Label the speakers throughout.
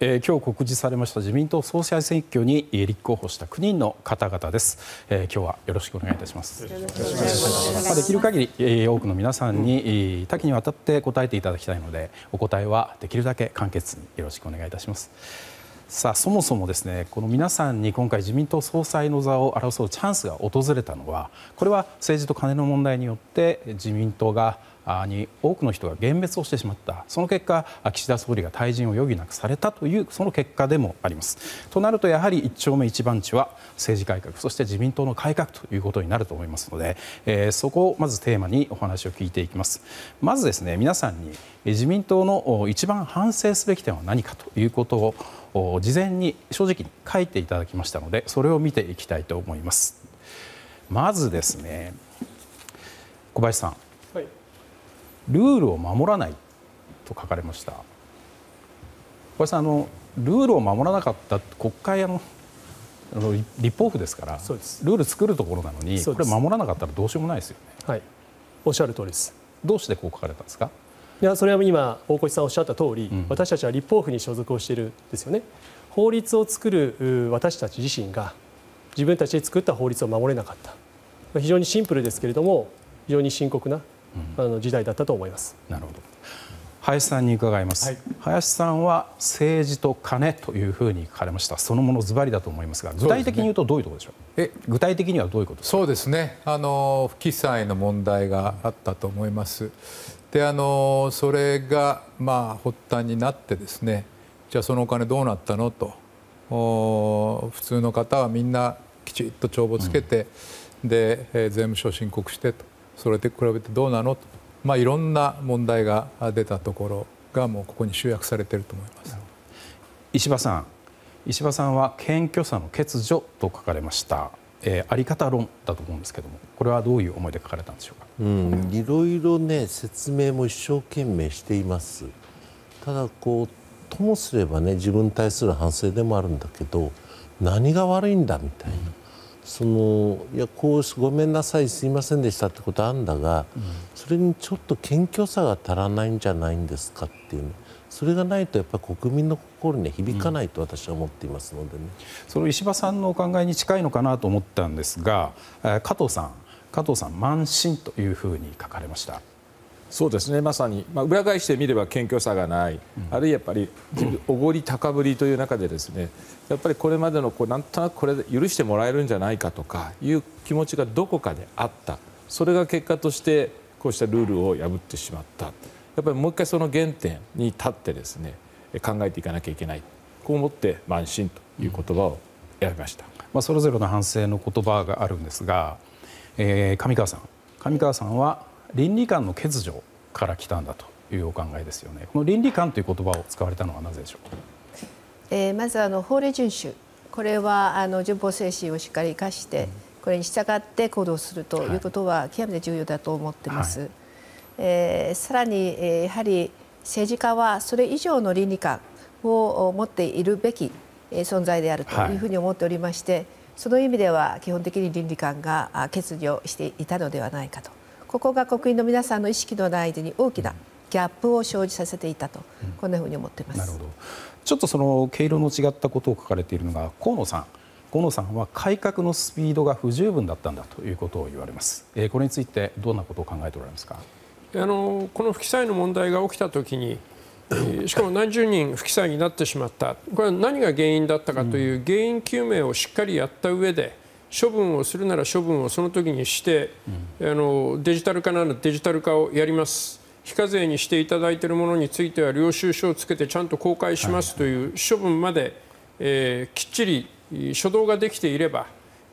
Speaker 1: えー、今日告示されました自民党総裁選挙に立候補した9人の方々です、えー、今日はよろしくお願いいたします。まあ、できる限り、えー、多くの皆さんに多岐にわたって答えていただきたいのでお答えはできるだけ簡潔によろしくお願いいたします。さあそもそもですねこの皆さんに今回自民党総裁の座を争うチャンスが訪れたのはこれは政治と金の問題によって自民党がに多くの人が幻滅をしてしまった。その結果岸田総理が退陣を余儀なくされたというその結果でもあります。となるとやはり一丁目一番地は政治改革そして自民党の改革ということになると思いますので、えー、そこをまずテーマにお話を聞いていきます。まずですね皆さんに自民党の一番反省すべき点は何かということを事前に正直に書いていただきましたのでそれを見ていきたいと思います。まずですね小林さん。ルールを守らないと書かれました。小林さんあのルールを守らなかった国会あの立法府ですからルール作るところなのにこれ守らなかったらどうしようもないですよね。
Speaker 2: はい。おっしゃる通りです。
Speaker 1: どうしてこう書かれたんですか？
Speaker 2: いやそれは今大越さんおっしゃった通り、うん、私たちは立法府に所属をしているんですよね。法律を作る私たち自身が自分たちで作った法律を守れなかった。非常にシンプルですけれども非常に深刻な時代だったと思います。
Speaker 1: なるほど。林さんに伺います、はい、林さんは政治と金というふうに書かれました。そのものズバリだと思いますが具体的に言うとどういうところでしょう、ね、え具体的にはどういうこと
Speaker 3: そうですね。あの不記載の問題があったと思います。であのそれがまあ発端になってですねじゃあそのお金どうなったのと普通の方はみんなきちっと帳簿つけて、うん、で、えー、税務署申告してとそれと比べてどうなの？と、まあ、いろんな問題が出たところがもうここに集約されていると思います。
Speaker 1: 石破さん。石破さんは謙虚さの欠如と書かれました、えー、あり方論だと思うんですけどもこれはどういう思いで書かれたんでしょうか、
Speaker 4: うん、いろいろね説明も一生懸命しています。ただこうともすればね自分に対する反省でもあるんだけど何が悪いんだみたいな、ごめんなさいすいませんでしたってことあるんだが、うん、それにちょっと謙虚さが足らないんじゃないんですかっていう、ね、それがないとやっぱり国民の心に響かないと私は思っていますので
Speaker 1: その石破さんのお考えに近いのかなと思ったんですが、加藤さん加藤さん慢心というふうに書かれました。
Speaker 5: そうですね。まさに、まあ、裏返してみれば謙虚さがない、うん、あるいはやっぱりおごり高ぶりという中でですねやっぱりこれまでのこうなんとなくこれで許してもらえるんじゃないかとかいう気持ちがどこかであった。それが結果としてこうしたルールを破ってしまった。やっぱりもう一回その原点に立ってですね考えていかなきゃいけない。こう思って慢心という言葉を選びました、
Speaker 1: まあ、それぞれの反省の言葉があるんですが、えー、上川さん。上川さんは倫理観の欠如から来たんだというお考えですよね。この倫理観という言葉を使われたのはなぜでしょう？か。
Speaker 6: えー、まずあの法令遵守これはあの順法精神をしっかり生かして、これに従って行動するということは極めて重要だと思っています。はい、えー、さらに、えー、やはり政治家はそれ以上の倫理観を持っているべき存在であるというふうに思っておりまして、はい、その意味では基本的に倫理観が欠如していたのではないかとここが国民の皆さんの意識の間に大きなギャップを生じさせていたと、うん、こんなふうに思っています。なるほど。
Speaker 1: ちょっとその毛色の違ったことを書かれているのが河野さん。河野さんは改革のスピードが不十分だったんだということを言われます、えー、これについてどんなことを考えておられますか？
Speaker 7: あのこの不記載の問題が起きたときにしかも何十人不記載になってしまった。これは何が原因だったかという原因究明をしっかりやった上で処分をするなら処分をその時にして、うん、あのデジタル化ならデジタル化をやります。非課税にしていただいているものについては領収書をつけてちゃんと公開しますという処分まで、えー、きっちり初動ができていれば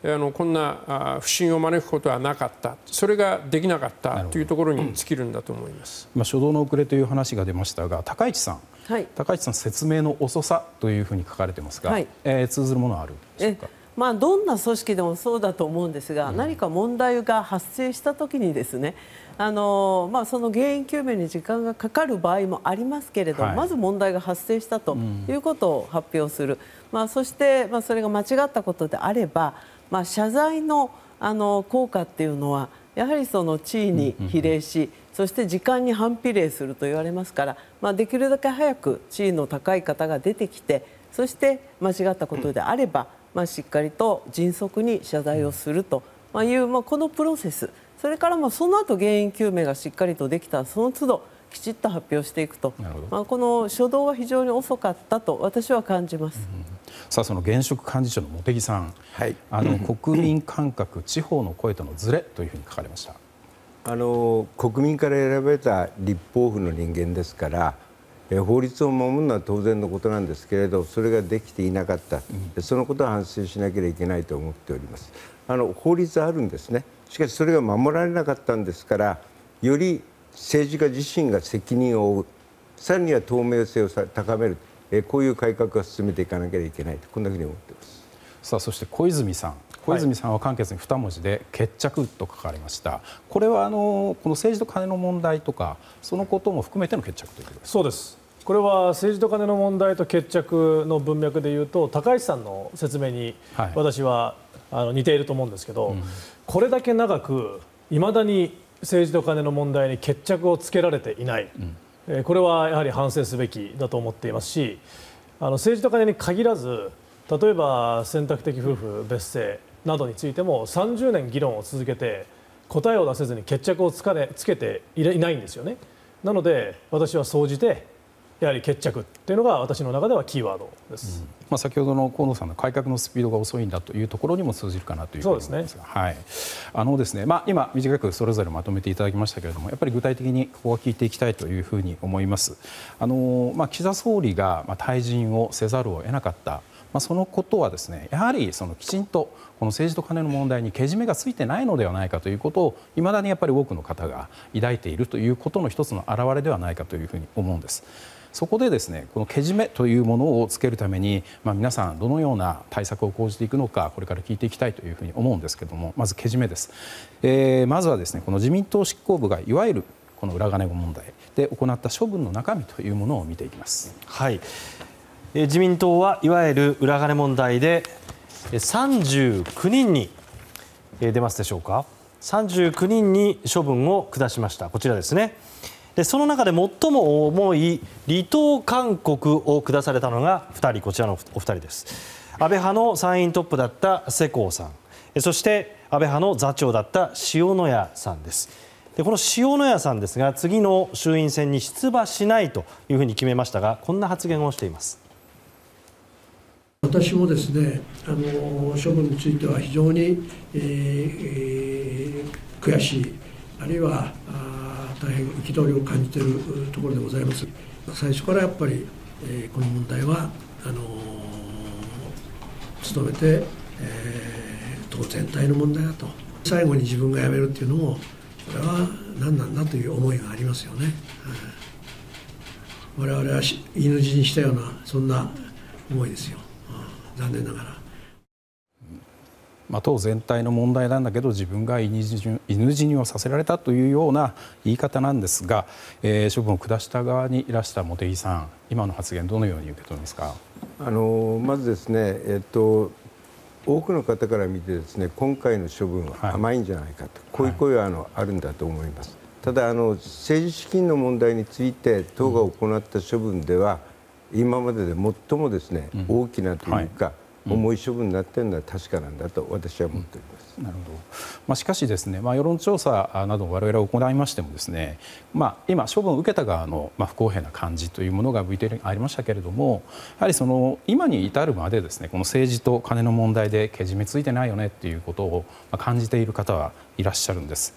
Speaker 7: あのこんな不信を招くことはなかった。それができなかったというところに尽きるんだと思います、
Speaker 1: まあ、初動の遅れという話が出ましたが高市さん、はい、高市さん説明の遅さというふうに書かれてますが、はい、えー、通ずるものはあるでしょうか
Speaker 8: まあ、どんな組織でもそうだと思うんですが、うん、何か問題が発生した時にですねあの、まあ、その原因究明に時間がかかる場合もありますけれど、はい、まず問題が発生したということを発表する、うん、まあ、そして、まあ、それが間違ったことであれば、まあ、謝罪のあの効果っていうのはやはりその地位に比例し、そして時間に反比例すると言われますから、まあ、できるだけ早く地位の高い方が出てきてそして間違ったことであれば、まあ、しっかりと迅速に謝罪をすると。いう、まあ、このプロセス。それからまあその後原因究明がしっかりとできたその都度きちっと発表していくと、まあ、この初動は非常に遅かったと私は感じます。うん
Speaker 1: さあその現職幹事長の茂木さん、はい、あの 国民感覚、地方の声とのずれというふうに書かれました。
Speaker 9: あの国民から選ばれた立法府の人間ですから法律を守るのは当然のことなんですけれどそれができていなかった、うん、そのことは反省しなければいけないと思っております。あの法律はあるんですね。しかしそれが守られなかったんですからより政治家自身が責任を負う。さらには透明性を高める。えこういう改革を進めていかなければいけないと。こんなふうに思っています。
Speaker 1: さあそして小泉さん小泉さんは簡潔に2文字で決着と書かれました、これはあのこの政治と金の問題とかそのことも含めての決着ということです
Speaker 2: そうです。これは政治と金の問題と決着の文脈でいうと高市さんの説明に私は、あの似ていると思うんですけど、うん、これだけ長くいまだに政治と金の問題に決着をつけられていない、うん。これはやはり反省すべきだと思っていますしあの政治と金に限らず例えば選択的夫婦別姓などについても30年議論を続けて答えを出せずに決着をつかねつけていないんですよね。なので私は総じてやはり決着っていうのが私の中ではキーワードです、うん、
Speaker 1: まあ、先ほどの河野さんの改革のスピードが遅いんだというところにも通じるかなという
Speaker 2: そうですね。
Speaker 1: はい。あのですねまあ、今、短くそれぞれまとめていただきましたけれどもやっぱり具体的にここは聞いていきたいというふうに思います。あのまあ、岸田総理が退陣をせざるを得なかった。まあ、そのことはですねやはりそのきちんと政治と金の問題にけじめがついていないのではないかということをいまだにやっぱり多くの方が抱いているということの一つの表れではないかというふうに思うんです。そこでですねこのけじめというものをつけるために、まあ、皆さんどのような対策を講じていくのかこれから聞いていきたいというふうに思うんですけどもまずけじめです、えー、まずはですねこの自民党執行部がいわゆるこの裏金問題で行った処分の中身というものを見ていきます。
Speaker 10: はい、自民党はいわゆる裏金問題で39人に、出ますでしょうか？39人に処分を下しました。こちらですね。その中で最も重い離党勧告を下されたのが2人。こちらのお二人です。安倍派の参院トップだった世耕さん。そして安倍派の座長だった塩谷さんです。この塩谷さんですが次の衆院選に出馬しないというふうに決めましたがこんな発言をしています。
Speaker 11: 私もですねあの処分については非常に、えー、悔しいあるいは大変憤りを感じているところでございます。最初からやっぱり、えー、この問題はあの努めて、えー、党全体の問題だと。最後に自分が辞めるっていうのもこれは何なんだという思いがありますよね、我々は犬死にしたようなそんな思いですよ、残念ながら。
Speaker 1: まあ、党全体の問題なんだけど自分が犬死にをさせられたというような言い方なんですが、えー、処分を下した側にいらした茂木さん今の発言どのように受け止めますか？
Speaker 9: あのまずですね、えっと、多くの方から見てですね今回の処分は甘いんじゃないかと、はい、こういう声はあの、あるんだと思います。ただあの政治資金の問題について党が行った処分では、今までで最もですね、大きなというか、はい。重い処分になっているのは確かなんだと私は思っております。
Speaker 1: なるほど。まあ、しかしですね、まあ、世論調査など我々行いましてもですね、まあ、今、処分を受けた側の、まあ、不公平な感じというものが VTR にありましたけれどもやはりその今に至るまでですねこの政治と金の問題でけじめついてないよねっていうことを感じている方はいらっしゃるんです。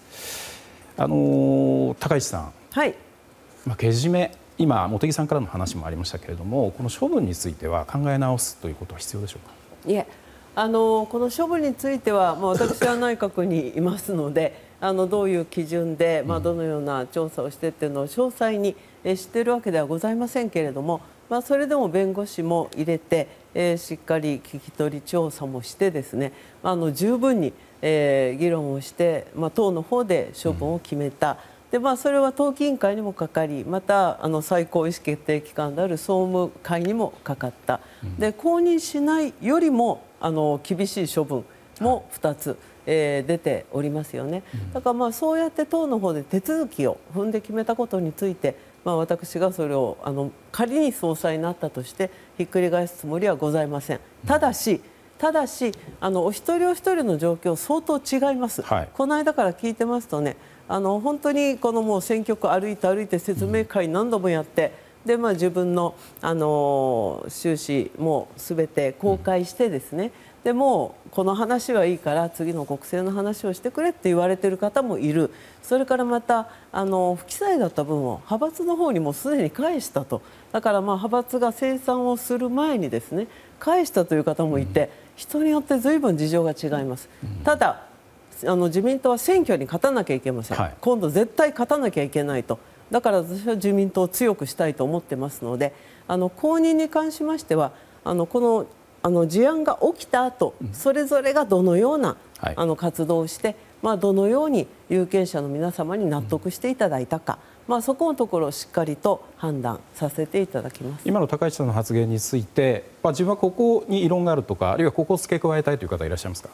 Speaker 1: あの高市さん、
Speaker 8: はい。
Speaker 1: まあ、けじめ今、茂木さんからの話もありましたけれどもこの処分については考え直すということは必要でしょうか？
Speaker 8: いえあのこの処分については、まあ、私は内閣にいますので あのどういう基準で、まあ、どのような調査をしてっていうのを詳細に知っているわけではございませんけれども、まあ、それでも弁護士も入れて、えー、しっかり聞き取り調査もしてですねあの十分に、えー、議論をして、まあ、党の方で処分を決めた。でまあ、それは党紀委員会にもかかりまたあの最高意思決定機関である総務会にもかかった、で公認しないよりもあの厳しい処分も2つ、えー、出ておりますよね、だからまあそうやって党の方で手続きを踏んで決めたことについて、まあ、私がそれをあの仮に総裁になったとしてひっくり返すつもりはございません。ただし、ただしあのお一人お一人の状況相当違います、はい、この間から聞いてますとねあの本当にこのもう選挙区歩いて歩いて説明会何度もやって、うん、でまあ、自分の、あの収支もすべて公開してですね、うん、でもこの話はいいから次の国政の話をしてくれって言われている方もいる。それからまたあの不記載だった分を派閥の方にもすでに返したと。だからまあ派閥が清算をする前にですね返したという方もいて、人によってずいぶん事情が違います。ただあの自民党は選挙に勝たなきゃいけません、はい、今度絶対勝たなきゃいけないと。だから私は自民党を強くしたいと思ってますのであの公認に関しましてはあのこのあの事案が起きた後、それぞれがどのような、はい、あの活動をして、まあ、どのように有権者の皆様に納得していただいたか、まあ、そこのところをしっかりと判断させていただきます。
Speaker 1: 今の高市さんの発言について、まあ、自分はここに異論があるとかあるいはここを付け加えたいという方いらっしゃいますか？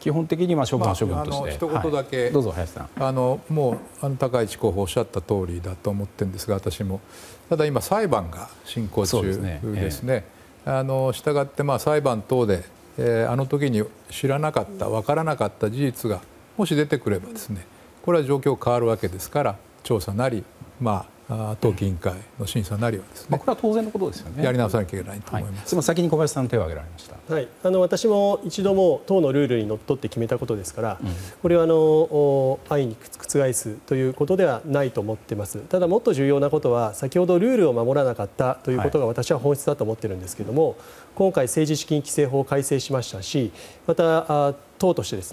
Speaker 1: 基本的には処分は処分として、まあ、
Speaker 3: 一言だけ、
Speaker 1: はい、どうぞ林さん。
Speaker 3: あのもうあの高市候補おっしゃった通りだと思ってるんですが私も。ただ今裁判が進行中ですね。ですね、えー、あの従ってまあ裁判等で、えー、あの時に知らなかった分からなかった事実がもし出てくればですねこれは状況変わるわけですから調査なり、まあ、党紀委員会の審査なりはですね、まあ、
Speaker 1: これは当然のことですよね。
Speaker 3: やり直さなきゃいけないと思います、はい、
Speaker 1: 先に小林さん手を挙げられました。
Speaker 2: はい、あの私も一度も党のルールにのっとって決めたことですから、うん、これはあの安易に覆すということではないと思っています。ただもっと重要なことは先ほどルールを守らなかったということが私は本質だと思っているんですけれども、はい、今回政治資金規正法を改正しましたしまた党としてです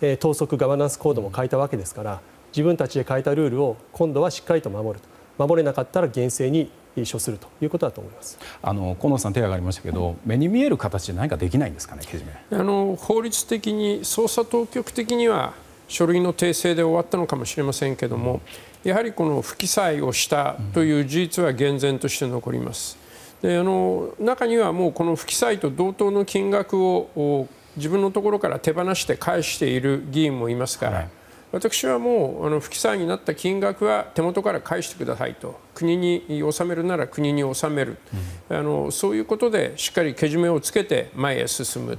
Speaker 2: ね党則ガバナンスコードも変えたわけですから自分たちで変えたルールを今度はしっかりと守ると守れなかったら厳正に処するということだと思います。
Speaker 1: あの河野さん、手が挙がりましたけど、目に見える形で何かできないんですかね、けじ
Speaker 7: め。あの法律的に、捜査当局的には書類の訂正で終わったのかもしれませんけども、やはりこの不記載をしたという事実は厳然として残ります。であの中にはもうこの不記載と同等の金額を自分のところから手放して返している議員もいますから、はい私はもうあの不記載になった金額は手元から返してくださいと。国に納めるなら国に納める、うん、あのそういうことでしっかりけじめをつけて前へ進む、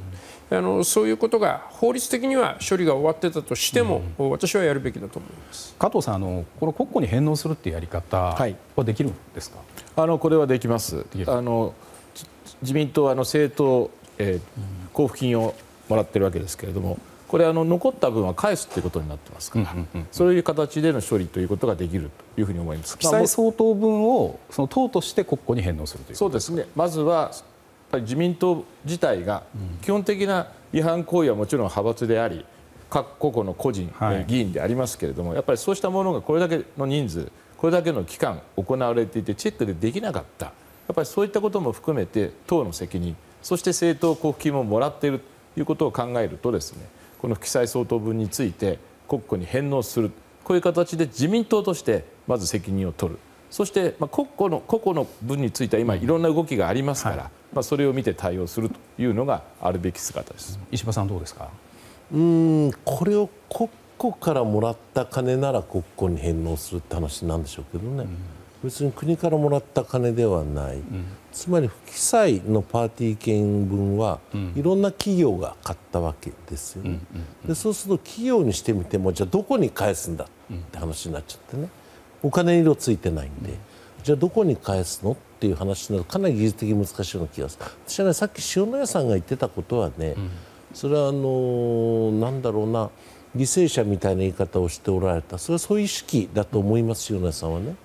Speaker 7: うん、あのそういうことが法律的には処理が終わってたとしても、うん、私はやるべきだと思います。
Speaker 1: 加藤さんあのこの国庫に返納するっていうやり方はできるんですか、
Speaker 5: はい、あのこれはできます。あの自民党はあの政党、えー、交付金をもらってるわけですけれどもこれあの残った分は返すということになってますから、そういう形での処理ということができるというふうに思います。
Speaker 1: 相当分をその党として国庫に返納するという
Speaker 5: そうですね。まずは自民党自体が基本的な違反行為はもちろん派閥であり各個々の個人、はい、議員でありますけれどもやっぱりそうしたものがこれだけの人数これだけの期間行われていてチェックでできなかった。やっぱりそういったことも含めて党の責任そして政党交付金ももらっているということを考えるとですねこの不記載相当分について国庫に返納する。こういう形で自民党としてまず責任を取る。そして、まあ、国庫の個々の分については今いろんな動きがありますから、はい、まあ、それを見て対応するというのがあるべき姿です。
Speaker 1: 石破さんどうですか？
Speaker 4: うんこれを国庫からもらった金なら国庫に返納するって話なんでしょうけどね、うん。別に国からもらった金ではない、うん、つまり不記載のパーティー券分は、うん、いろんな企業が買ったわけですよね、でそうすると企業にしてみてもじゃあどこに返すんだって話になっちゃってね。お金色ついてないんで、じゃあどこに返すのっていう話になるとかなり技術的に難しいような気がする。私はねさっき塩谷さんが言ってたことはね、それはあのなんだろうな犠牲者みたいな言い方をしておられた。それはそういう意識だと思います塩谷さんはね。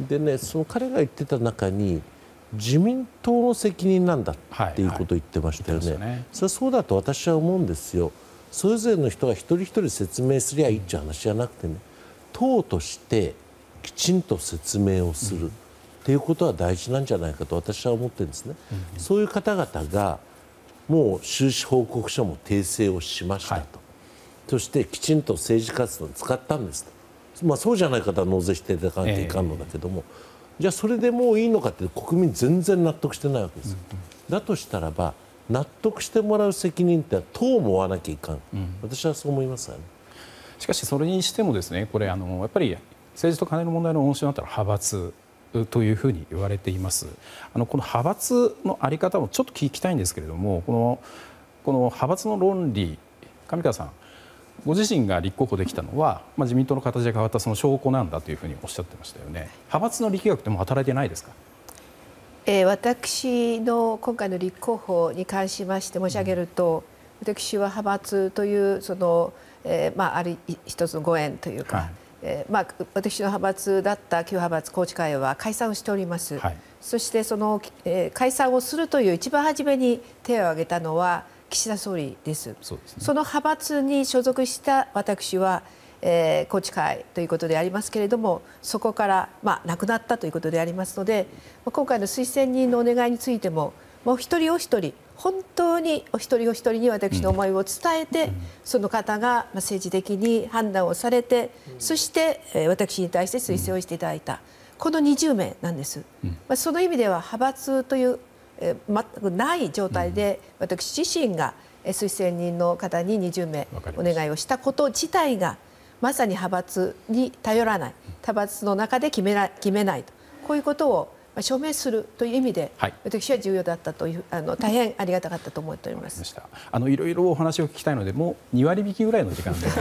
Speaker 4: でねその彼が言ってた中に自民党の責任なんだっていうことを言ってましたよね。はいはい。ね、それはそうだと私は思うんですよ。それぞれの人が一人一人説明すりゃいいっていう話じゃなくてね党としてきちんと説明をする、っていうことは大事なんじゃないかと私は思ってるんですね、うん、そういう方々がもう収支報告書も訂正をしましたと、はい、そしてきちんと政治活動に使ったんですと。まあ、そうじゃない方は納税していただかなきゃいかんのだけども、えー、じゃあそれでもういいのかって国民全然納得してないわけです、うんうん、だとしたらば納得してもらう責任って党も負わなきゃいかん、私はそう思います。
Speaker 1: しかしそれにしてもですねこれあのやっぱり政治と金の問題の温床になったら派閥というふうに言われています。あのこの派閥の在り方もちょっと聞きたいんですけれどもこのこの派閥の論理上川さんご自身が立候補できたのは、まあ、自民党の形で変わったその証拠なんだというふうにおっしゃってましたよね。派閥の力学っても働いてないですか？
Speaker 6: えー、私の今回の立候補に関しまして申し上げると、うん、私は派閥というその、えーまあ、ある一つのご縁というか、はい、えー、まあ、私の派閥だった旧派閥宏池会は解散をしております、はい、そしてその、えー、解散をするという一番初めに手を挙げたのは岸田総理です。そ、ね、その派閥に所属した私は、えー、宏池会ということでありますけれどもそこから、まあ、亡くなったということでありますので今回の推薦人のお願いについてももう一人お一人本当にお一人お一人に私の思いを伝えて、うん、その方が政治的に判断をされて、うん、そして私に対して推薦をしていただいた、うん、この20名なんです、まあ、その意味では派閥という全くない状態で私自身が推薦人の方に20名お願いをしたこと自体がまさに派閥に頼らない。派閥の中で決めない決めないと。こういうことを証明するという意味で、はい、私は重要だったというあの大変ありがたかったと思っております。
Speaker 1: あのいろいろお話を聞きたいのでもう2割引きぐらいの時間で。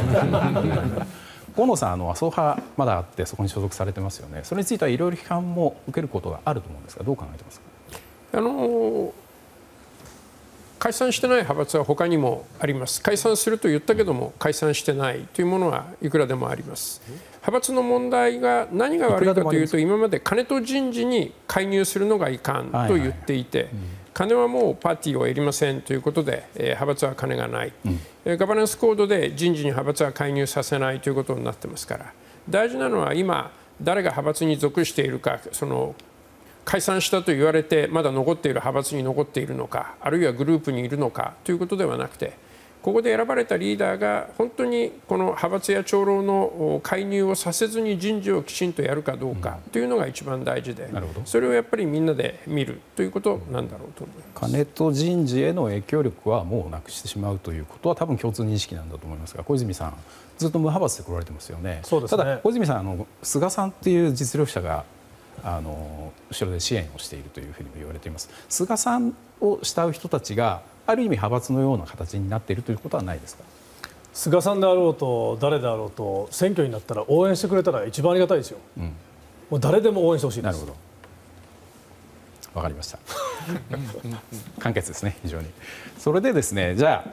Speaker 1: 河野さんあの麻生派まだあってそこに所属されてますよね。それについてはいろいろ批判も受けることがあると思うんですがどう考えてますか？
Speaker 7: あの解散してない派閥は他にもあります。解散すると言ったけども解散してないというものはいくらでもあります。派閥の問題が何が悪いかというと今まで金と人事に介入するのがいかんと言っていて金はもうパーティーを得りませんということで派閥は金がない、ガバナンスコードで人事に派閥は介入させないということになってますから。大事なのは今誰が派閥に属しているかその解散したと言われてまだ残っている派閥に残っているのかあるいはグループにいるのかということではなくてここで選ばれたリーダーが本当にこの派閥や長老の介入をさせずに人事をきちんとやるかどうかというのが一番大事で、それをやっぱりみんなで見るということなんだろうと思いま
Speaker 1: す。金と人事への影響力はもうなくしてしまうということは多分共通認識なんだと思いますが小泉さんずっと無派閥で来られてますよね。ね。ただ小泉さんあの菅さんっていう実力者が後ろで支援をしているというふうにも言われています。菅さんを慕う人たちがある意味派閥のような形になっているということはないですか？
Speaker 12: 菅さんであろうと誰であろうと選挙になったら応援してくれたら一番ありがたいですよ、うん、もう誰でも応援してほしいです。なるほど。
Speaker 1: わかりました。簡潔ですね非常に。それでですねじゃあ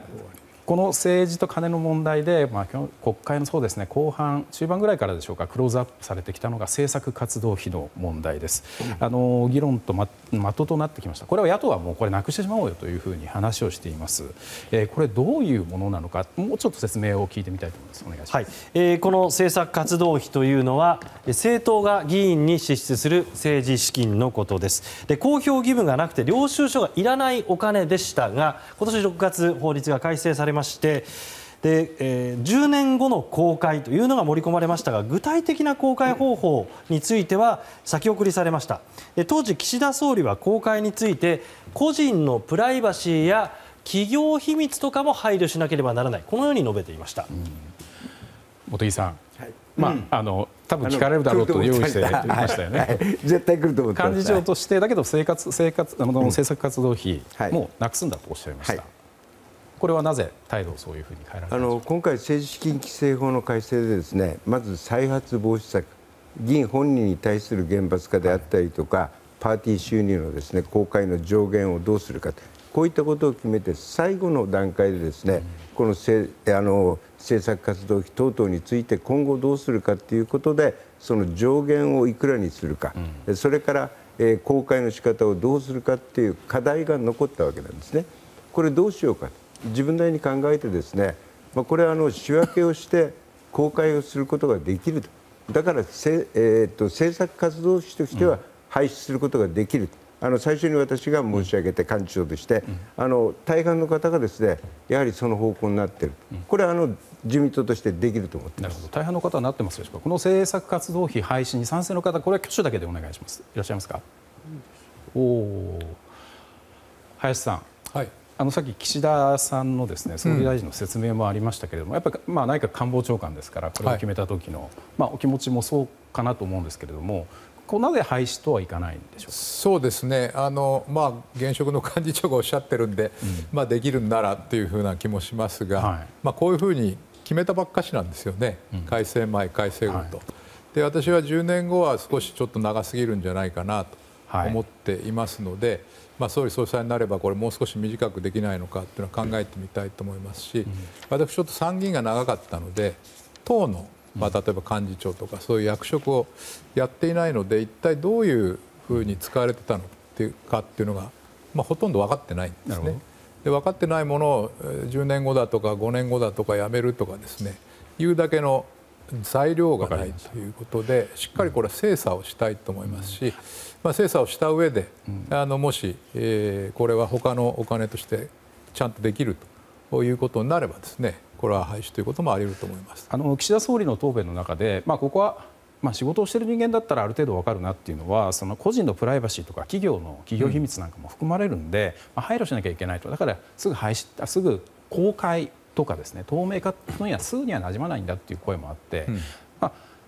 Speaker 1: この政治と金の問題で、まあ、国会のそうですね後半、中盤ぐらいからでしょうかクローズアップされてきたのが政策活動費の問題です。あの議論と的となってきました。これは野党はもうこれなくしてしまおうよというふうに話をしています。えー、これどういうものなのか、もうちょっと説明を聞いてみたいと思います。お願いします。はい、
Speaker 10: えー、この政策活動費というのは政党が議員に支出する政治資金のことです。で公表義務がなくて領収書がいらないお金でしたが、今年6月法律が改正されましてで、えー、10年後の公開というのが盛り込まれましたが具体的な公開方法については先送りされました。で当時、岸田総理は公開について個人のプライバシーや企業秘密とかも配慮しなければならない。このように述べていました、
Speaker 1: 茂木さん、はい。まあ、あの多分聞かれるだろうと用意してましたよね。はい、
Speaker 9: 絶対来ると思って
Speaker 1: 幹事長としてだけど生活生活あの政策活動費、もうなくすんだとおっしゃいました。はいこれはなぜ態度をそういうふうに変えられあの
Speaker 9: 今回、政治資金規正法の改正でですねまず再発防止策議員本人に対する厳罰化であったりとかパーティー収入のですね公開の上限をどうするかこういったことを決めて最後の段階でですね、このせあの政策活動費等々について今後どうするかということでその上限をいくらにするか、うん、それから、えー、公開の仕方をどうするかっていう課題が残ったわけなんですね。これどうしようか自分なりに考えてですね、まあ、これはあの仕分けをして公開をすることができる。だからせ、えー、と政策活動費としては廃止することができる、あの最初に私が申し上げて幹事長として、あの大半の方がですねやはりその方向になっている、これはあの自民党としてできると思ってなるほど。
Speaker 1: 大半の方はなってますでしょうかこの政策活動費廃止に賛成の方これは挙手だけでお願いします。いらっしゃいますか、おお林さん、はい、さっき岸田さんのですね総理大臣の説明もありましたけれども、やっぱりまあ内閣官房長官ですからこれを決めた時の、お気持ちもそうかなと思うんですけれども。こうなぜ廃止とはいかないんでしょう
Speaker 3: そうですね。あの、まあ、現職の幹事長がおっしゃってるんで、できるんならっていうふうな気もしますが、こういうふうに決めたばっかしなんですよね、うん、改正前、改正後と、私は10年後は少しちょっと長すぎるんじゃないかなと思っていますので、総理総裁になればこれもう少し短くできないのかっていうのは考えてみたいと思いますし、うん、私ちょっと参議院が長かったので党の、まあ、例えば幹事長とかそういう役職をやっていないので一体どういうふうに使われてたのかっていうのが、まあ、ほとんど分かってないんですね。で分かってないものを10年後だとか5年後だとかやめるとかですねいうだけの材料がないということでしっかりこれは精査をしたいと思いますし、まあ、精査をした上で、あのもし、えー、これは他のお金としてちゃんとできるということになればですねこれは廃止ということもあり得ると思います。
Speaker 1: あの岸田総理の答弁の中で、まあ、ここはまあ、仕事をしている人間だったらある程度分かるなっていうのはその個人のプライバシーとか企業の企業秘密なんかも含まれるんで、まあ、配慮しなきゃいけないと。だからすぐ廃止すぐ公開とかですね透明化のにはすぐにはなじまないんだっていう声もあって、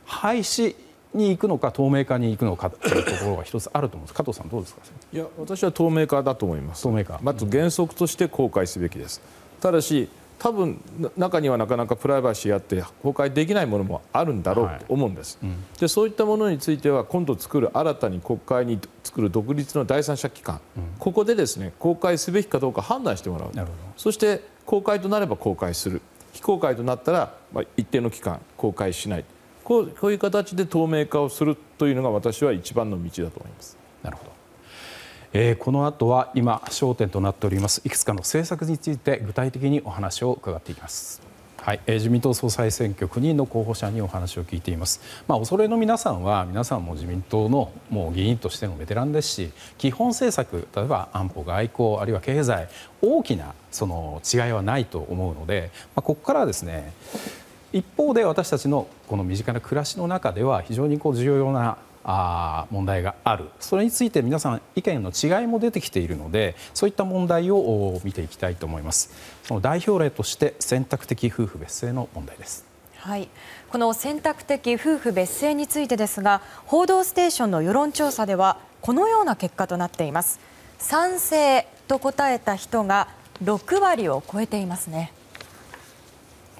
Speaker 1: 廃止に行くのか透明化に行くのかというところが一つあると思うんです。加藤さんどうですか？
Speaker 5: いや私は透明化だと思います。
Speaker 1: 透明化。
Speaker 5: まず原則として公開すべきです、ただし多分中にはなかなかプライバシーあって公開できないものもあるんだろうと思うんです、はいうん、でそういったものについては今度作る新たに国会に作る独立の第三者機関、うん、ここでですね公開すべきかどうか判断してもらう。そして公開となれば公開する。非公開となったら、まあ、一定の期間公開しないこうこういう形で透明化をするというのが私は一番の道だと思います。
Speaker 1: なるほど、この後は今焦点となっておりますいくつかの政策について具体的にお話を伺っていきます。自民党総裁選挙9人の候補者にお話を聞いています。恐れの皆さんは皆さんも自民党の議員としてのベテランですし基本政策例えば安保外交あるいは経済大きな違いはないと思うので、ここからはですね一方で私たちのこの身近な暮らしの中では非常にこう重要なあ問題がある。それについて皆さん意見の違いも出てきているのでそういった問題を見ていきたいと思います。その代表例として選択的夫婦別姓の問題です。
Speaker 13: はい。この選択的夫婦別姓についてですが「報道ステーション」の世論調査ではこのような結果となっています。賛成と答えた人が6割を超えていますね。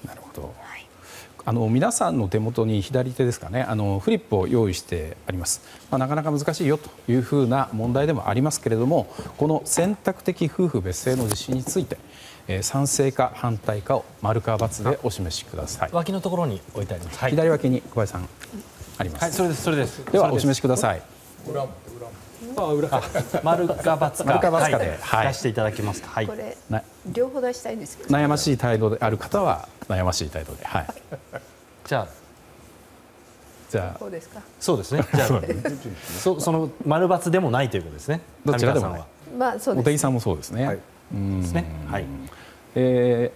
Speaker 1: なるほど皆さんの手元に左手ですかねあのフリップを用意してあります、まあ、なかなか難しいよというふうな問題でもありますけれどもこの選択的夫婦別姓の実施について、えー、賛成か反対かを丸か×でお示しください。
Speaker 10: 脇のところに置いてあります、
Speaker 1: はい、左脇に小林さんあります、
Speaker 10: はい、それですそれです。
Speaker 1: ではお示しください。裏
Speaker 10: あ裏。丸か×か。
Speaker 1: 丸か×かで、
Speaker 10: はい、出していただけますか、はい、
Speaker 6: これ両方出したいんですけど。
Speaker 1: 悩ましい態度である方は悩ましい態度で、はい、
Speaker 10: じゃあ。
Speaker 6: じゃあ。こうですか。
Speaker 10: そうですね。じゃあ。そその丸×でもないということですね。
Speaker 1: どちらでもない。
Speaker 6: まあそう
Speaker 1: です、ね、さんもそうですね、はい、
Speaker 10: ですね。はい。
Speaker 1: え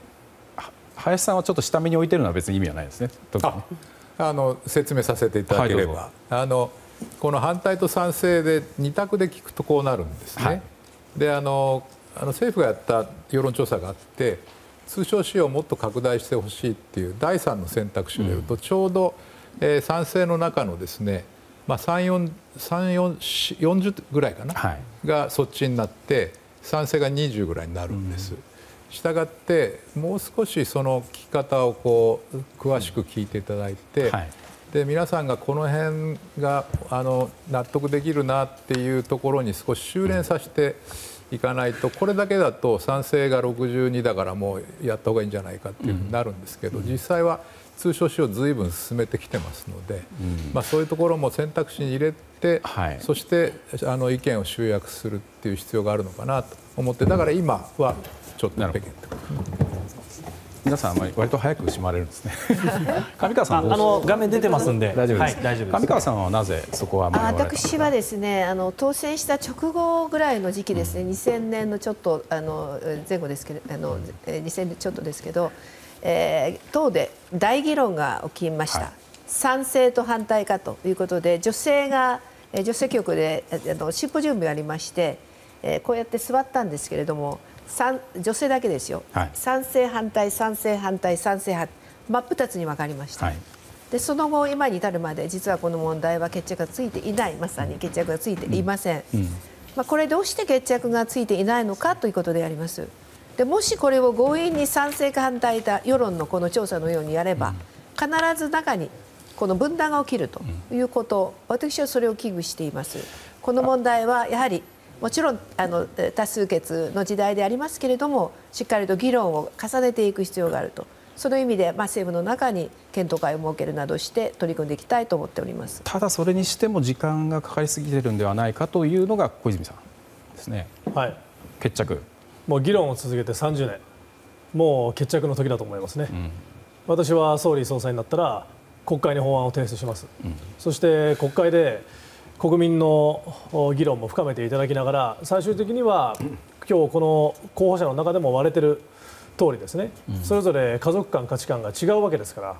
Speaker 1: ー、林さんはちょっと下目に置いてるのは別に意味はないですね。
Speaker 3: あの説明させていただければ、はい、あのこの反対と賛成で2択で聞くとこうなるんですね。はい、であのあの政府がやった世論調査があって通商使用をもっと拡大してほしいっていう第3の選択肢を入れると、ちょうど、えー、賛成の中のですね、まあ、40ぐらいかな、はい、がそっちになって賛成が20ぐらいになるんです。したがってもう少しその聞き方をこう詳しく聞いていただいて、はい。で皆さんがこの辺があの納得できるなっていうところに少し修練させていかないとこれだけだと賛成が62だからもうやった方がいいんじゃないかっていうふうになるんですけど、実際は通商使用ずいぶん進めてきてますので、まあ、そういうところも選択肢に入れて、はい、そしてあの意見を集約するっていう必要があるのかなと思ってだから今はちょっと北京
Speaker 1: 皆さん割と早く閉まれるんですね。上川さん
Speaker 10: あの画面出てますんで。
Speaker 1: 大丈夫です。はい、大丈夫上川さんはなぜそこは
Speaker 6: 私はですねあの当選した直後ぐらいの時期ですね、うん、2000年のちょっとあの前後ですけどあの、うん、2000年ちょっとですけど、えー、党で大議論が起きました。はい、賛成と反対かということで女性が女性局であのシンポジウムがありまして、えー、こうやって座ったんですけれども女性だけですよ、
Speaker 1: はい、
Speaker 6: 賛成、反対、賛成、反対、賛成、反対。真っ二つに分かりました。はい、でその後、今に至るまで実はこの問題は決着がついていない。まさに決着がついていません、うん。うん、まあ、これどうして決着がついていないのかということであります。でもしこれを強引に賛成か反対だ世論のこの調査のようにやれば、必ず中にこの分断が起きるということ、私はそれを危惧していますこの問題はやはりもちろんあの多数決の時代でありますけれどもしっかりと議論を重ねていく必要があると。その意味で、まあ、政府の中に検討会を設けるなどして取り組んでいきたいと思っております。
Speaker 1: ただ、それにしても時間がかかりすぎているのではないかというのが小泉さんですね。
Speaker 12: はい、
Speaker 1: 決着。
Speaker 12: もう議論を続けて30年もう決着の時だと思いますね、うん、私は総理総裁になったら国会に法案を提出します、うん、そして国会で国民の議論も深めていただきながら最終的には今日この候補者の中でも割れてる通りですね、うん、それぞれ家族間、価値観が違うわけですから、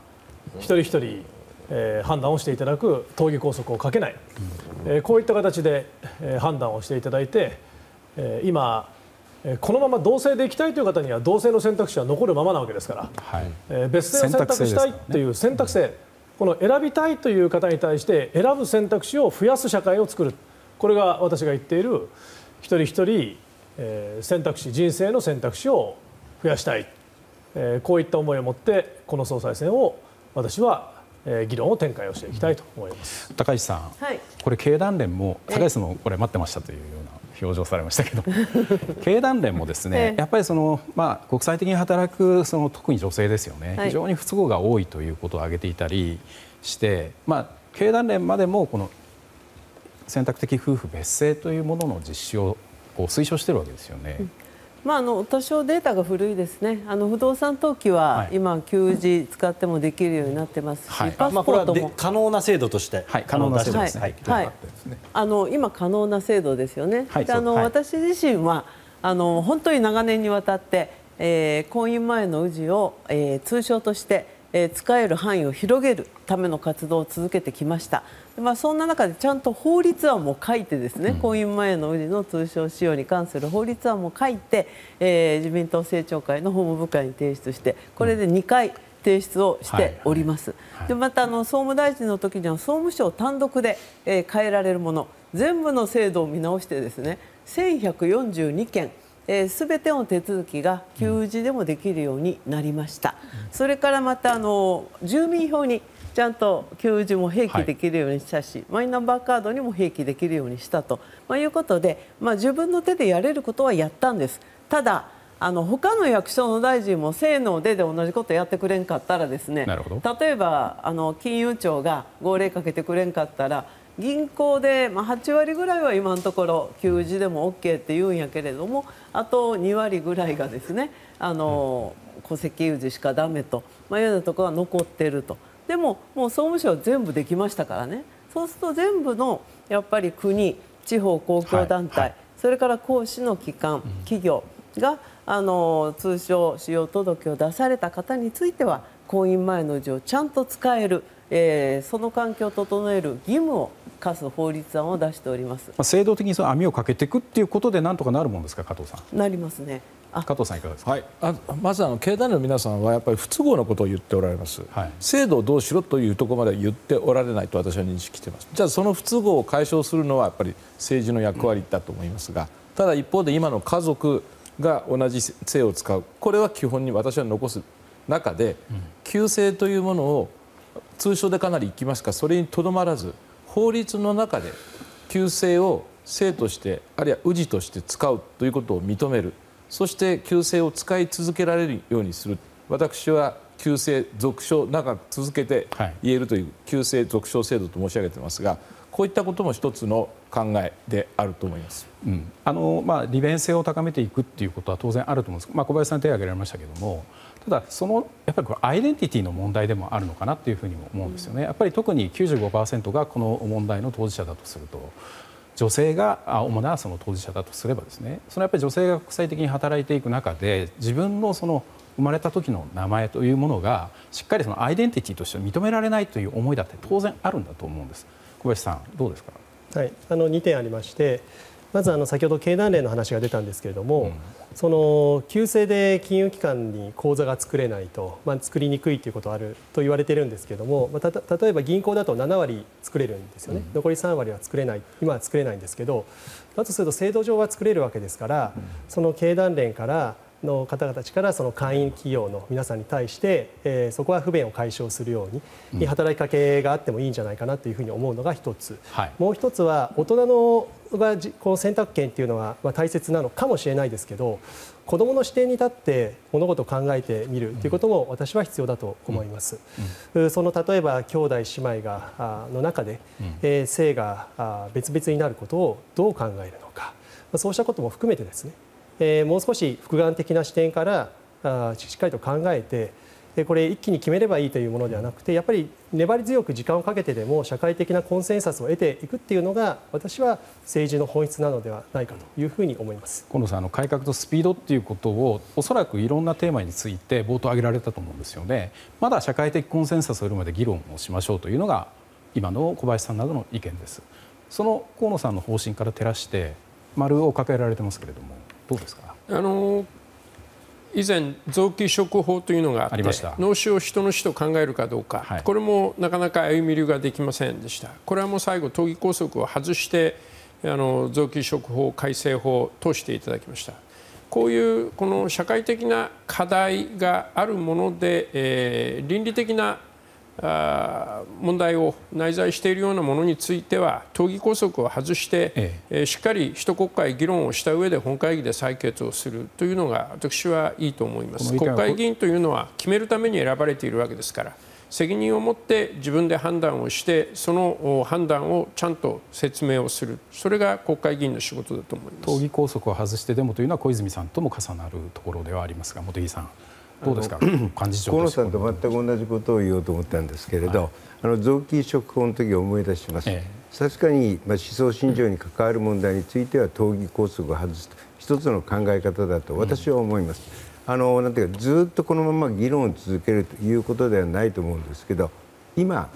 Speaker 12: 一人一人、えー、判断をしていただく党議拘束をかけない、うん、えー、こういった形で、えー、判断をしていただいて、えー、今、このまま同姓でいきたいという方には同姓の選択肢は姓のままなわけですから、はい、えー、別姓を選択したいという選択性、この選びたいという方に対して選ぶ選択肢を増やす社会を作る。これが私が言っている一人一人、え、選択肢人生の選択肢を増やしたい、え、こういった思いを持ってこの総裁選を私は議論を展開をしていきたいと思います、
Speaker 1: 高市さん、はい、これ経団連も高市さんもこれ待ってましたというような表情されましたけど 経団連もですね、やっぱりその、まあ、国際的に働くその特に女性ですよね、はい、非常に不都合が多いということを挙げていたりして、まあ、経団連までもこの選択的夫婦別姓というものの実施をこう推奨しているわけですよね。うん
Speaker 8: まあ、あの多少データが古いですね、あの不動産登記は今、給字使ってもできるようになってますし、はい、
Speaker 10: パスポートも、可能な制度として、
Speaker 1: はい、可能な制度ですね、はい、
Speaker 8: あの今、可能な制度ですよね、はい、あの私自身はあの本当に長年にわたって、えー、婚姻前の氏を、えー、通称としてえ使える範囲を広げるための活動を続けてきました。まあ、そんな中でちゃんと法律案も書いてですね、うん、婚姻前の氏の通称使用に関する法律案も書いて、えー、自民党政調会の法務部会に提出してこれで2回提出をしております。はいはい、でまたあの総務大臣の時には総務省単独で、えー、変えられるもの全部の制度を見直してですね1142件すべ、ての手続きが給字でもできるようになりました、うん、それからまたあの住民票にちゃんと給字も併記できるようにしたし、はい、マイナンバーカードにも併記できるようにしたと、まあ、いうことで、まあ、自分の手でやれることはやったんです。ただあの他の役所の大臣もせーのでで同じことやってくれんかったらですね例えばあの金融庁が号令かけてくれんかったら銀行で、まあ、8割ぐらいは今のところ給仕でも OK って言うんやけれどもあと2割ぐらいがですねあの戸籍有事しかだめと、まあ、いうようなところが残っていると。でももう総務省は全部できましたからね。そうすると全部のやっぱり国地方公共団体、はいはい、それから講師の機関、企業があの通称使用届を出された方については婚姻前の字をちゃんと使えるえー、その環境を整える義務を課す法律案を出しております、ま
Speaker 1: あ、制度的にその網をかけていくっていうことでなんとかなるもんですか加藤さん？
Speaker 8: なりますね。
Speaker 1: 加藤さんいかがですか、
Speaker 5: はい、あまずあの経団連の皆さんはやっぱり不都合なことを言っておられます、はい、制度をどうしろというところまで言っておられないと私は認識しています。じゃあその不都合を解消するのはやっぱり政治の役割だと思いますが、ただ一方で今の家族が同じ姓を使う。これは基本に私は残す。中で、旧姓というものを通称でかなりいきますがそれにとどまらず法律の中で旧姓を姓としてあるいは氏として使うということを認める。そして旧姓を使い続けられるようにする。私は旧姓続称長く続けて言えるという旧姓続称制度と申し上げていますがこういったことも一つの考えであると思います、
Speaker 1: うん。あのまあ、利便性を高めていくということは当然あると思うんです。まあ、小林さん手を挙げられましたけれどもただそのやっぱりこれアイデンティティの問題でもあるのかなというふうにも思うんですよね。やっぱり特に95%がこの問題の当事者だとすると女性が主なその当事者だとすればですね。そのやっぱり女性が国際的に働いていく中で自分のその生まれた時の名前というものがしっかりそのアイデンティティとして認められないという思いだって当然あるんだと思うんです。小林さんどうですか？
Speaker 2: はい。あの2点ありましてまずあの先ほど経団連の話が出たんですけれども、うん、その旧姓で金融機関に口座が作れないと、まあ、作りにくいということあると言われているんですけれども、まあ、例えば銀行だと7割作れるんですよね、うん、残り3割は作れない。今は作れないんですけどだとすると制度上は作れるわけですから、うん、その経団連からの方々からその会員企業の皆さんに対して、えー、そこは不便を解消するように、働きかけがあってもいいんじゃないかなというふうに思うのが一つ、はい、もう一つは大人のが選択権というのはまあ大切なのかもしれないですけど子どもの視点に立って物事を考えてみるということも私は必要だと思います。その例えば兄弟姉妹がの中で、うん、えー、性が別々になることをどう考えるのか。そうしたことも含めてですねえー、もう少し複眼的な視点からあしっかりと考えてこれ一気に決めればいいというものではなくてやっぱり粘り強く時間をかけてでも社会的なコンセンサスを得ていくっていうのが私は政治の本質なのではないかというふうに思います。
Speaker 1: 河野さんあの改革とスピードっていうことをおそらくいろんなテーマについて冒頭挙げられたと思うんですよね。まだ社会的コンセンサスを得るまで議論をしましょうというのが今の小林さんなどの意見です。その河野さんの方針から照らして丸を抱えられてますけれどもどうですか？あの
Speaker 7: 以前、臓器移植法というのがあって脳死を人の死と考えるかどうか、はい、これもなかなか歩み流ができませんでした。これはもう最後党議拘束を外してあの臓器移植法改正法を通していただきました。こういうこの社会的な課題があるもので、えー、倫理的な問題を内在しているようなものについては党議拘束を外して、ええ、しっかり首都国会議論をした上で本会議で採決をするというのが私はいいと思います。国会議員というのは決めるために選ばれているわけですから責任を持って自分で判断をしてその判断をちゃんと説明をする。それが国会議員の仕事だと思います。
Speaker 1: 党議拘束を外してでもというのは小泉さんとも重なるところではありますが茂木さん。どうですか？
Speaker 9: 河野さんと全く同じことを言おうと思ったんですけれど、臓器移植法の時を思い出します、ええ、確かに、まあ、思想信条に関わる問題については党議拘束を外すと一つの考え方だと私は思います、うん、あのなんていうかずっとこのまま議論を続けるということではないと思うんですけど今、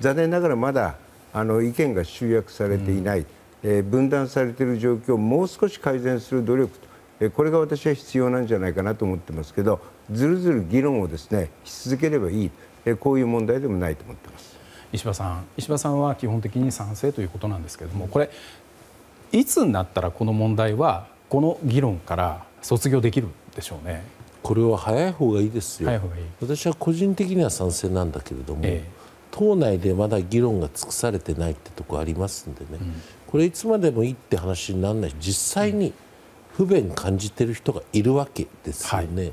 Speaker 9: 残念ながらまだあの意見が集約されていない、分断されている状況をもう少し改善する努力これが私は必要なんじゃないかなと思ってますけどずるずる議論をですねし続ければいい。こういう問題でもないと思ってます。
Speaker 1: 石破さん石破さんは基本的に賛成ということなんですけれどもこれいつになったらこの問題はこの議論から卒業できるでしょうね？
Speaker 4: これは早い方がいいですよ。私は個人的には賛成なんだけれども、ええ、党内でまだ議論が尽くされてないってとこありますんでね、うん、これいつまでもいいって話にならない実際に不便感じてる人がいるわけですよね。はい。ね、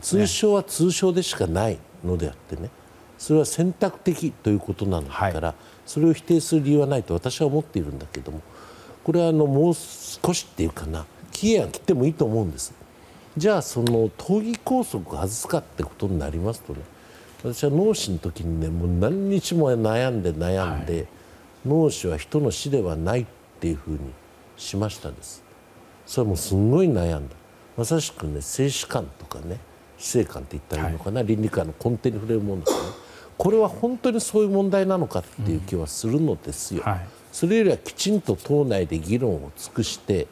Speaker 4: 通称は通称でしかないのであってね。それは選択的ということなんだから、はい、それを否定する理由はないと私は思っているんだけども。これはあのもう少しっていうかな。期限は切ってもいいと思うんです。じゃあその党議拘束を外すかってことになりますとね。私は脳死の時にねもう何日も悩んで悩んで、はい、脳死は人の死ではないっていうふうにしましたですそれはもうすごい悩んだ。まさしくね静止感とかね死生観って言ったらいいのかな、はい、倫理観の根底に触れるものですね。これは本当にそういう問題なのかっていう気はするのですよ、うんはい、それよりはきちんと党内で議論を尽くして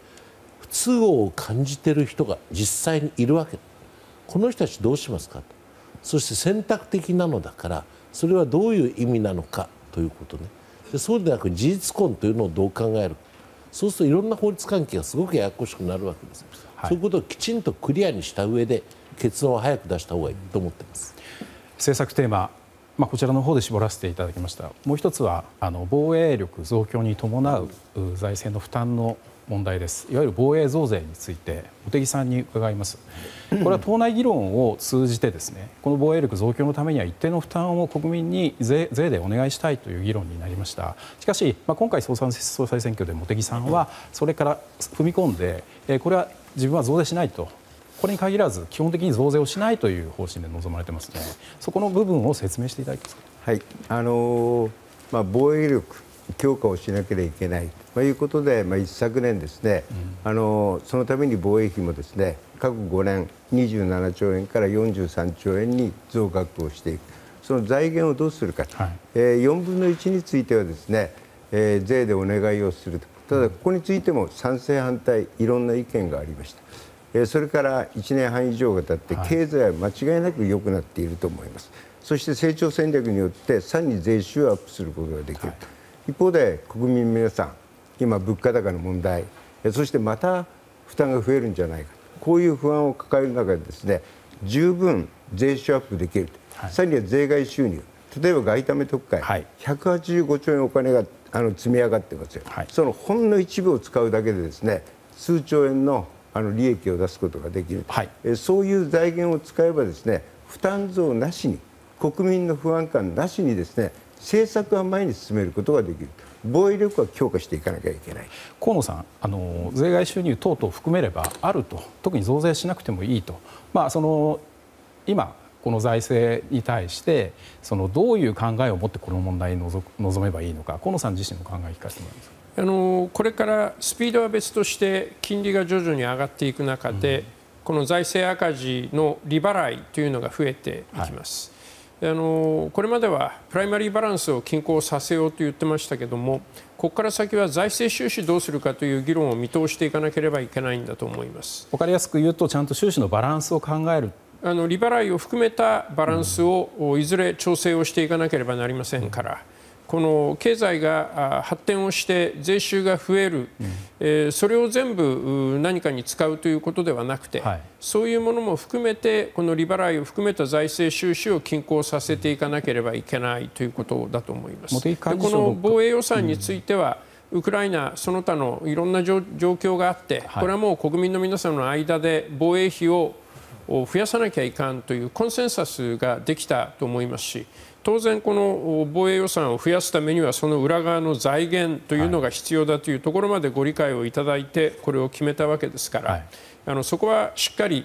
Speaker 4: 不都合を感じている人が実際にいるわけ。この人たちどうしますかと。そして選択的なのだからそれはどういう意味なのかということね。でそうでなく事実婚というのをどう考えるそうするといろんな法律関係がすごくややこしくなるわけです、はい、そういうことをきちんとクリアにした上で結論を早く出した方がいいと思っています。
Speaker 1: 政策テーマまあ、こちらの方で絞らせていただきました。もう一つはあの防衛力増強に伴う財政の負担の問題です。いわゆる防衛増税について茂木さんに伺います。これは党内議論を通じてですねこの防衛力増強のためには一定の負担を国民に税でお願いしたいという議論になりました。しかし、まあ、今回総裁選挙で茂木さんはそれから踏み込んでこれは自分は増税しないと。これに限らず基本的に増税をしないという方針で臨まれてますのでそこの部分を説明していただけますか？
Speaker 9: はい。あのー、まあ、防衛力強化をしなければいけない。ということで、まあ、一昨年ですね、うん、あのそのために防衛費もですね過去5年27兆円から43兆円に増額をしていく。その財源をどうするか、はい、えー、4分の1についてはですね、えー、税でお願いをすると。ただ、ここについても賛成、反対いろんな意見がありました。それから1年半以上が経って経済は間違いなく良くなっていると思います。そして成長戦略によってさらに税収をアップすることができる、はい、一方で国民皆さん今、物価高の問題そしてまた負担が増えるんじゃないかこういう不安を抱える中でですね十分税収アップできる、はい、さらには税外収入。例えば外為特会、はい、185兆円お金があの積み上がってますよ、はい、そのほんの一部を使うだけでですね数兆円のあの利益を出すことができる、はい、えそういう財源を使えばですね負担増なしに国民の不安感なしにですね政策は前に進めることができる。防衛力は強化していかなきゃいけない。
Speaker 1: 河野さんあの税外収入等々含めればあると。特に増税しなくてもいいと、まあ、その今この財政に対してそのどういう考えを持ってこの問題に臨めばいいのか。河野さん自身の考え聞かせてもらいます
Speaker 7: あのこれからスピードは別として金利が徐々に上がっていく中で、うん、この財政赤字の利払いというのが増えていきます。はい、あのこれまではプライマリーバランスを均衡させようと言ってましたけどもここから先は財政収支どうするかという議論を見通していかなければいけないんだと思います
Speaker 1: 分かりやすく言うとちゃんと収支のバランスを考える
Speaker 7: あの利払いを含めたバランスをいずれ調整をしていかなければなりませんから。この経済が発展をして税収が増える、うん、えー、それを全部何かに使うということではなくて、はい、そういうものも含めてこの利払いを含めた財政収支を均衡させていかなければいけないということだと思います。でこの防衛予算については、うん、ウクライナ、その他のいろんな状況があって、これはもう国民の皆さんの間で防衛費を増やさなきゃいかんというコンセンサスができたと思いますし当然、この防衛予算を増やすためにはその裏側の財源というのが必要だというところまでご理解をいただいてこれを決めたわけですから、はい、あのそこはしっかり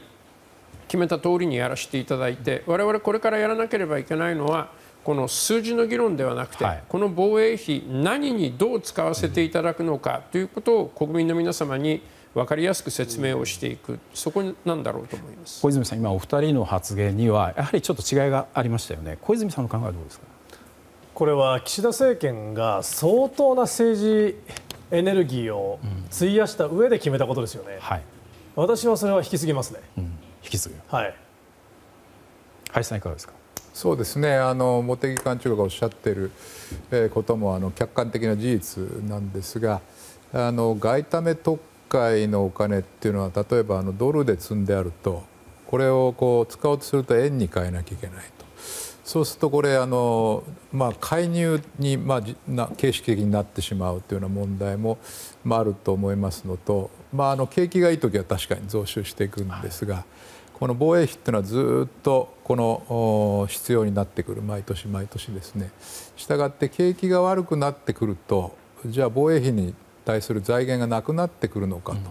Speaker 7: 決めた通りにやらせていただいて我々これからやらなければいけないのはこの数字の議論ではなくて、はい、この防衛費何にどう使わせていただくのかということを国民の皆様に分かりやすく説明をしていく。そこなんだろうと思います。
Speaker 1: 小泉さん、今お二人の発言にはやはりちょっと違いがありましたよね。小泉さんの考えはどうですか？
Speaker 12: これは岸田政権が相当な政治エネルギーを費やした上で決めたことですよね、うん、はい、私はそれは引き継ぎますね、うん、
Speaker 1: 引き継ぐ
Speaker 12: はい。
Speaker 1: 林さんいかがですか？
Speaker 3: そうですね。あの茂木幹事長がおっしゃっていることもあの客観的な事実なんですがあの外為特会のお金っていうのは例えばあのドルで積んであるとこれをこう使おうとすると円に変えなきゃいけないと。そうするとこれあの、まあ、介入に、まあ、な形式的になってしまうというような問題も、まあ、あると思いますのと、まあ、あの景気がいい時は確かに増収していくんですが、はい、この防衛費っていうのはずっとこの必要になってくる毎年毎年ですね。したがって景気が悪くなってくるとじゃあ防衛費に対する財源がなくなってくるのかと、うん、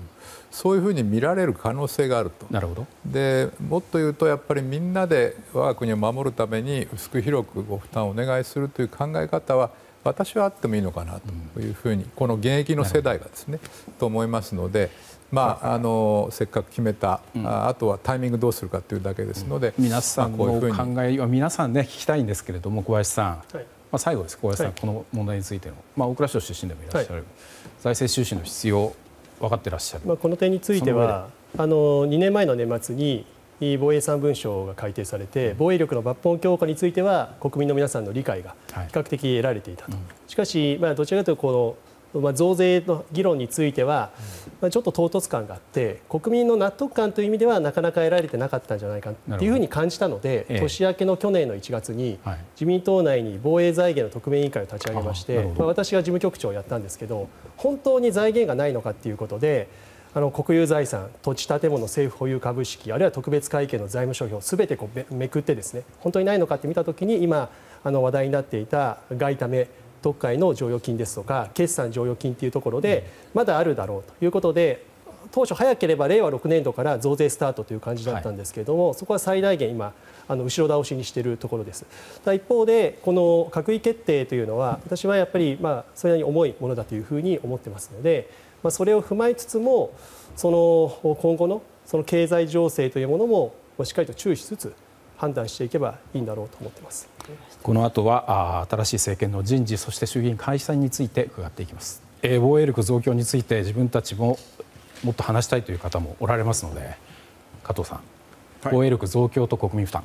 Speaker 3: そういうふうに見られる可能性があると。
Speaker 1: なるほど。
Speaker 3: でもっと言うとやっぱりみんなで我が国を守るために薄く広くご負担をお願いするという考え方は私はあってもいいのかなというふうに、うん、この現役の世代がですねと思いますので。まあ、あのせっかく決めた、うん、あとはタイミングどうするかというだけですので、
Speaker 1: 皆さんのお考えは皆さんね聞きたいんですけれども小林さん、最後です。小林さん、はい、この問題についての、まあ、大蔵省出身でもいらっしゃる、はい。財政収支の必要分かってらっしゃる、
Speaker 2: まあ、この点についてはあの2年前の年末に防衛3文書が改定されて防衛力の抜本強化については国民の皆さんの理解が比較的得られていたと、しかし、まあ、どちらかというとこのまあ、増税の議論については、まあ、ちょっと唐突感があって国民の納得感という意味ではなかなか得られてなかったんじゃないかというふうに感じたので、年明けの去年の1月に、自民党内に防衛財源の特命委員会を立ち上げまして、まあ、私が事務局長をやったんですけど本当に財源がないのかということであの国有財産、土地、建物、政府保有株式あるいは特別会計の財務諸表すべてこうめくってですね本当にないのかって見たときに今あの話題になっていた外為特会の剰余金ですとか決算剰余金というところでまだあるだろうということで当初早ければ令和6年度から増税スタートという感じだったんですけれども、はい、そこは最大限今あの後ろ倒しにしているところです。一方でこの閣議決定というのは私はやっぱりまあそれなりに重いものだというふうに思ってますので、まあ、それを踏まえつつもその今後のその経済情勢というものもしっかりと注意しつつ判断していけばいいんだろうと思っています。
Speaker 1: この後は新しい政権の人事そして衆議院解散について伺っていきます。えー、防衛力増強について自分たちももっと話したいという方もおられますので加藤さん、防衛力増強と国民負担、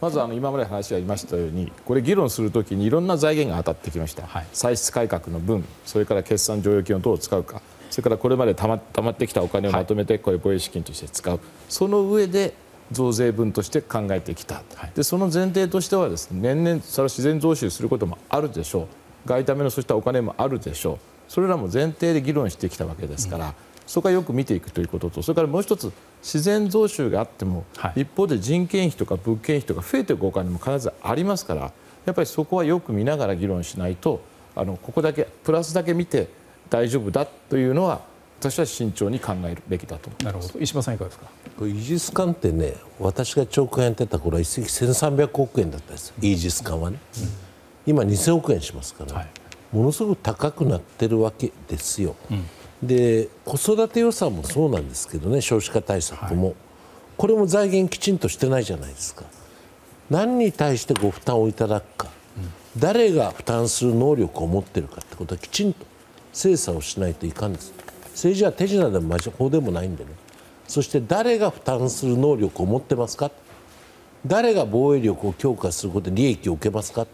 Speaker 5: まずあの今まで話がありましたようにこれ議論するときにいろんな財源が当たってきました、はい、歳出改革の分それから決算剰余金をどう使うかそれからこれまでたまたまってきたお金をまとめてこれ防衛資金として使う、はい、その上で増税分として考えてきた、はい、でその前提としてはですね年々それは自然増収することもあるでしょう。外為のそうしたお金もあるでしょう。それらも前提で議論してきたわけですから、うん、そこはよく見ていくということとそれからもう一つ自然増収があっても、はい、一方で人件費とか物件費とか増えていくお金も必ずありますからやっぱりそこはよく見ながら議論しないとあのここだけプラスだけ見て大丈夫だというのは私は慎重に考えるべきだと。
Speaker 1: なるほど。石破さんいかがですか？
Speaker 4: イージス艦ってね私が長官やってた頃は一隻1300億円だったんです。イージス艦はね、うん、今2000億円しますから、はい、ものすごく高くなってるわけですよ、うん、で子育て予算もそうなんですけどね少子化対策も、はい、これも財源きちんとしてないじゃないですか。何に対してご負担をいただくか、うん、誰が負担する能力を持っているかってことはきちんと精査をしないといかんです政治は手品でも法でもないんでね。そして誰が負担する能力を持ってますか？誰が防衛力を強化することで利益を受けますか？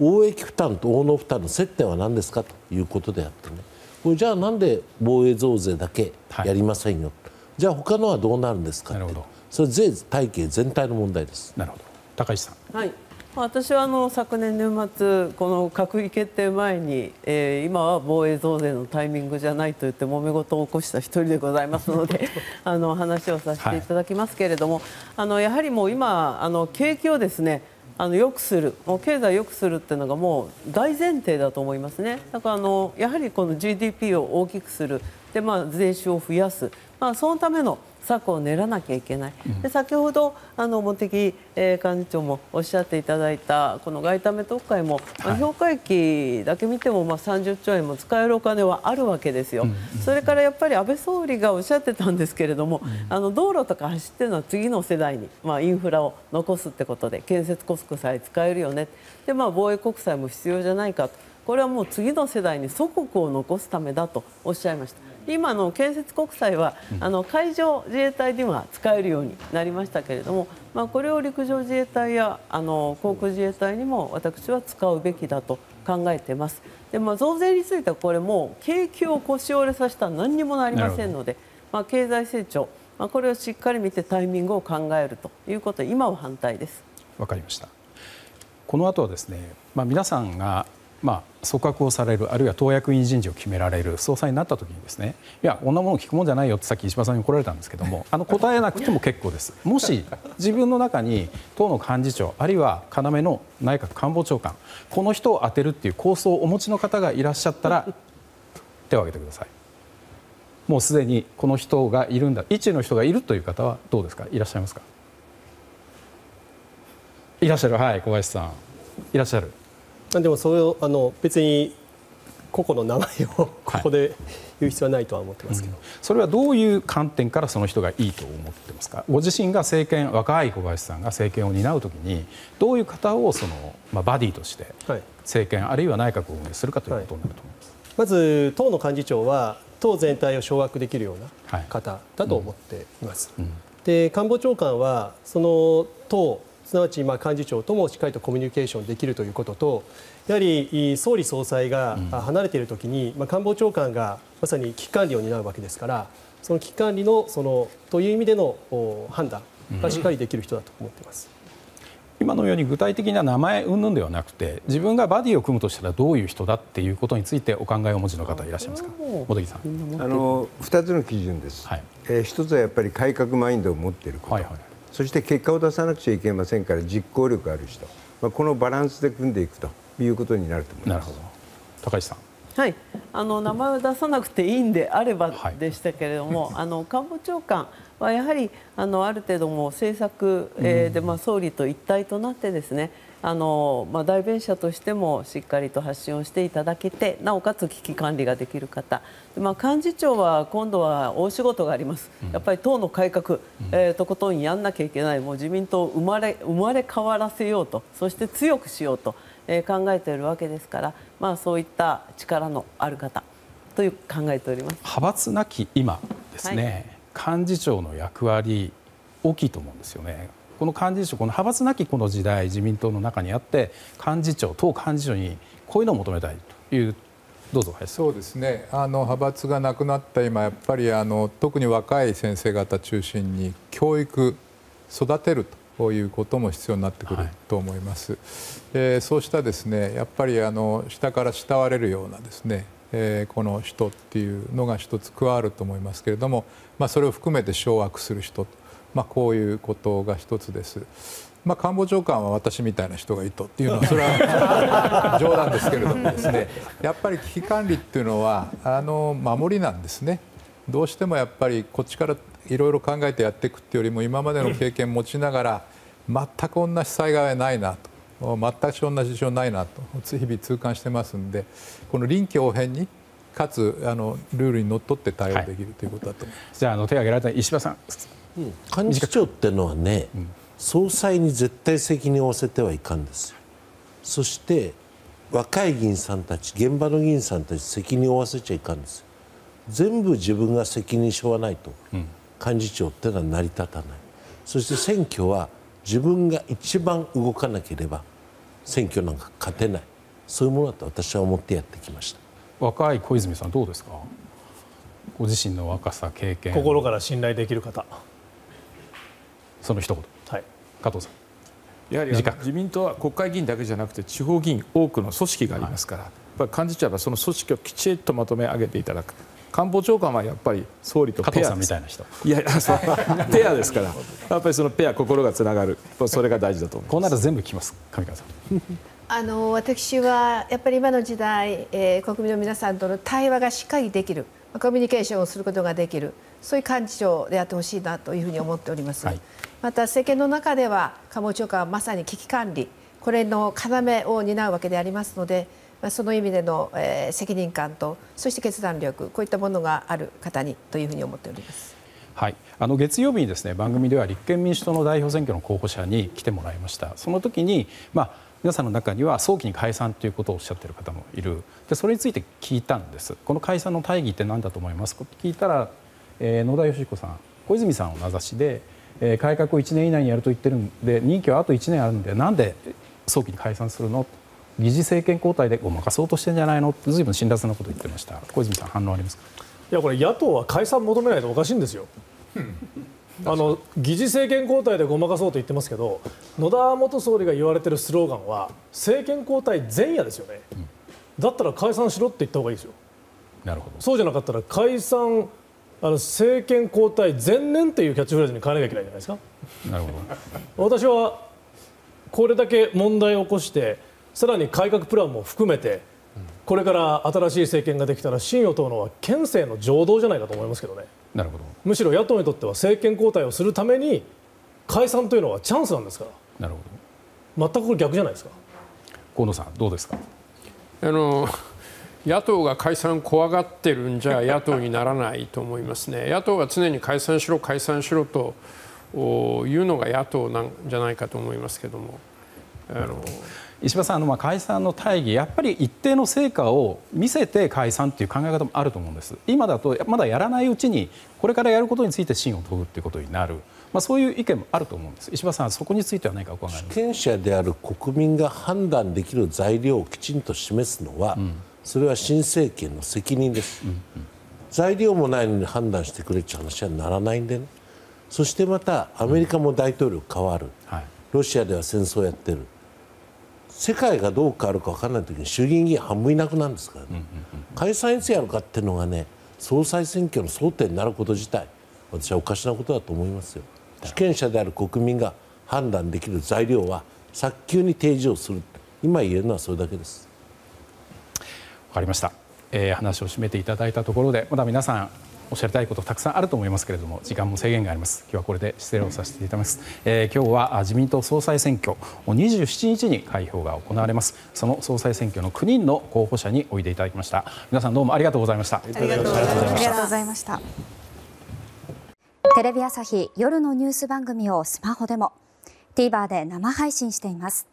Speaker 4: 応益負担と応能負担の接点は何ですか？ということであってね。これじゃあなんで防衛増税だけやりませんよ、はい、じゃあ他のはどうなるんですかって。それ税体系全体の問題です。
Speaker 1: なるほど。高石さ
Speaker 8: ん。はい私はあの昨年年末この閣議決定前に、えー、今は防衛増税のタイミングじゃないと言って揉め事を起こした一人でございますので あの話をさせていただきますけれども、はい、あのやはりもう今あの景気をですねあの良くするもう経済を良くするっていうのがもう大前提だと思いますね。だからあのやはりこの GDP を大きくするで、まあ、税収を増やす、まあ、そのための策を練らなきゃいけない、で先ほどあの茂木、えー、幹事長もおっしゃっていただいたこの外為特会も、まあ、評価益だけ見ても、まあ、30兆円も使えるお金はあるわけですよ、それからやっぱり安倍総理がおっしゃってたんですけれども、あの道路とか走ってるのは次の世代に、まあ、インフラを残すってことで建設コストさえ使えるよね。で、まあ、防衛国債も必要じゃないかと。これはもう次の世代に祖国を残すためだとおっしゃいました。今の建設国債は、あの海上自衛隊には使えるようになりましたけれども、まあ、これを陸上自衛隊やあの航空自衛隊にも私は使うべきだと考えています。でまあ、増税についてはこれも景気を腰折れさせたら何にもなりませんので、まあ、経済成長、まあ、これをしっかり見てタイミングを考えるということ今は反対です。
Speaker 1: わかりましたこの後はですね、まあ、皆さんがまあ、組閣をされるあるいは党役員人事を決められる総裁になった時にですねいやこんなもの聞くもんじゃないよってさっき石破さんに怒られたんですけども あの答えなくても結構です。もし自分の中に党の幹事長あるいは要の内閣官房長官この人を当てるっていう構想をお持ちの方がいらっしゃったら手を挙げてくださいもうすでにこの人がいるんだ一の人がいるという方はどうですかいらっしゃいますかいらっしゃるはい小林さんいらっしゃる
Speaker 2: でもそれをあの別に個々の名前をここで言う必要はないとは思ってますけど、はい
Speaker 1: うん、それはどういう観点からその人がいいと思ってますか？ご自身が政権若い小林さんが政権を担う時にどういう方をその、まあ、バディとして政権、はい、あるいは内閣を運営するかということになると思います、はい、
Speaker 2: まず党の幹事長は党全体を掌握できるような方だと思っています、うん。うん、で官房長官はその党すなわちま幹事長ともしっかりとコミュニケーションできるということとやはり総理総裁が離れているときに、ま官房長官がまさに危機管理を担うわけですからその危機管理のそのという意味での判断がしっかりできる人だと思っています。
Speaker 1: 今のように具体的な名前云々ではなくて自分がバディを組むとしたらどういう人だっていうことについてお考えをお持ちの方いらっしゃいますか？茂木さん。
Speaker 9: あの2つの基準です、はい。えー、1つはやっぱり改革マインドを持っていること、はいはい、そして結果を出さなくちゃいけませんから実行力ある人、まあ、このバランスで組んでいくということになると思います。
Speaker 1: 高橋さん。
Speaker 8: はい。あの名前を出さなくていいんであればでしたけれども、はい、あの官房長官はやはりあのある程度も政策、えー、で、まあ、総理と一体となってですねあの、まあ、代弁者としてもしっかりと発信をしていただけてなおかつ危機管理ができる方、まあ、幹事長は今度は大仕事があります、やっぱり党の改革、えー、とことんやんなきゃいけない。もう自民党を生まれ生まれ変わらせようと。そして強くしようとえ考えているわけですから、まあ、そういった力のある方。という考えております。
Speaker 1: 派閥なき今ですね、はい、幹事長の役割大きいと思うんですよね。この幹事長この派閥なきこの時代自民党の中にあって幹事長党幹事長にこういうのを求めたいというどうぞ
Speaker 3: そうですね。あの派閥がなくなった今やっぱりあの特に若い先生方中心に教育育てるということも必要になってくると思います、そうしたですねやっぱりあの下から慕われるようなですねえー、この人っていうのが一つ加わると思いますけれども、まあ、それを含めて掌握する人、まあ、こういうことが一つです。まあ、官房長官は私みたいな人がいいとっていうのはそれは冗談ですけれどもですね。やっぱり危機管理っていうのはあの守りなんですね。どうしてもやっぱりこっちからいろいろ考えてやっていくっていうよりも今までの経験を持ちながら全く同じ災害はないなと。全く同じ事象ないなと。日々痛感してますんでこの臨機応変にかつあのルールにのっとって対応できる、はい、ということだと思います。
Speaker 1: じゃああの手を挙げられた石破さん、
Speaker 4: 幹事長っていうのはね、うん総裁に絶対責任を負わせてはいかんですよ。そして若い議員さんたち現場の議員さんたち責任を負わせちゃいかんですよ。全部自分が責任しょわないと、うん、幹事長ってのは成り立たない。そして選挙は自分が一番動かなければ選挙なんか勝てない。そういうものだと私は思ってやってきました。
Speaker 1: 若い小泉さんどうですか？ご自身の若さ経験。
Speaker 12: 心から信頼できる方
Speaker 1: その一言。加藤さん。
Speaker 5: やはり自民党は国会議員だけじゃなくて地方議員多くの組織がありますから、はい、やっぱり幹事長はその組織をきちっとまとめ上げていただく。官房長官はやっぱり総理とペア
Speaker 1: みたいな人。
Speaker 5: いやそう。ペアですから。やっぱりそのペア心がつながる。それが大事だと思います。
Speaker 1: こうなら全部聞きます。上川さん。
Speaker 6: あの私はやっぱり今の時代、えー、国民の皆さんとの対話がしっかりできる。コミュニケーションをすることができる。そういう幹事長であってほしいなというふうに思っております、はい、また政権の中では官房長官はまさに危機管理これの要を担うわけでありますのでその意味での、えー、責任感とそして決断力こういったものがある方にというふうに思っております。
Speaker 1: はい、あの月曜日にですね番組では立憲民主党の代表選挙の候補者に来てもらいました。その時に、まあ、皆さんの中には早期に解散ということをおっしゃっている方もいる。でそれについて聞いたんです。この解散の大義って何だと思いますか？聞いたらえー、野田佳彦さん小泉さんを名指しで、改革を1年以内にやると言ってるんで任期はあと1年あるんでなんで早期に解散するの？議事政権交代でごまかそうとしてるんじゃないの？ってずいぶん辛辣なことを言ってました。小泉さん反応ありますか？
Speaker 12: いやこれ野党は解散求めないとおかしいんですよ。あの議事政権交代でごまかそうと言ってますけど野田元総理が言われてるスローガンは政権交代前夜ですよね、うん、だったら解散しろって言った方がいいですよ。
Speaker 1: なるほど。
Speaker 12: そうじゃなかったら解散あの政権交代前年というキャッチフレーズに変えなきゃいけないじゃないですか。
Speaker 1: なるほ
Speaker 12: ど。私はこれだけ問題を起こしてさらに改革プランも含めてこれから新しい政権ができたら信を問うのは憲政の情動じゃないかと思いますけどね。
Speaker 1: なるほど。
Speaker 12: むしろ野党にとっては政権交代をするために解散というのはチャンスなんですから。
Speaker 1: なるほ
Speaker 12: ど。全くこれ逆じゃないですか。
Speaker 1: 河野さんどうですか？
Speaker 7: あの野党が解散怖がってるんじゃ野党にならないと思いますね。野党が常に解散しろ解散しろというのが野党なんじゃないかと思いますけども。
Speaker 1: あの石破さんのまあ解散の大義やっぱり一定の成果を見せて解散という考え方もあると思うんです。今だとまだやらないうちにこれからやることについて信を問うということになる、まあ、そういう意見もあると思うんです。石破さんそこについては何かお考え
Speaker 4: 主権者である国民が判断できる材料をきちんと示すのは、うんそれは新政権の責任です、うんうん、材料もないのに判断してくれという話はならないんでね。そしてまたアメリカも大統領変わる、うんはい、ロシアでは戦争やってる。世界がどう変わるか分からない時に衆議院議員半分いなくなるんですからね、うんうんうん、解散いつやるかっていうのがね総裁選挙の争点になること自体私はおかしなことだと思いますよ。主権者である国民が判断できる材料は早急に提示をする。今言えるのはそれだけです
Speaker 1: 話を締めていただいたところでまだ皆さんおっしゃりたいことたくさんあると思いますけれども時間も制限があります。今日はこれで失礼をさせていただきます、えー、今日は自民党総裁選挙27日に開票が行われます。その総裁選挙の9人の候補者においでいただきました。皆さんどうもありがとうございました。あ
Speaker 13: りがとうございました。テレビ朝日夜のニュース番組をスマホでも TVer で生配信しています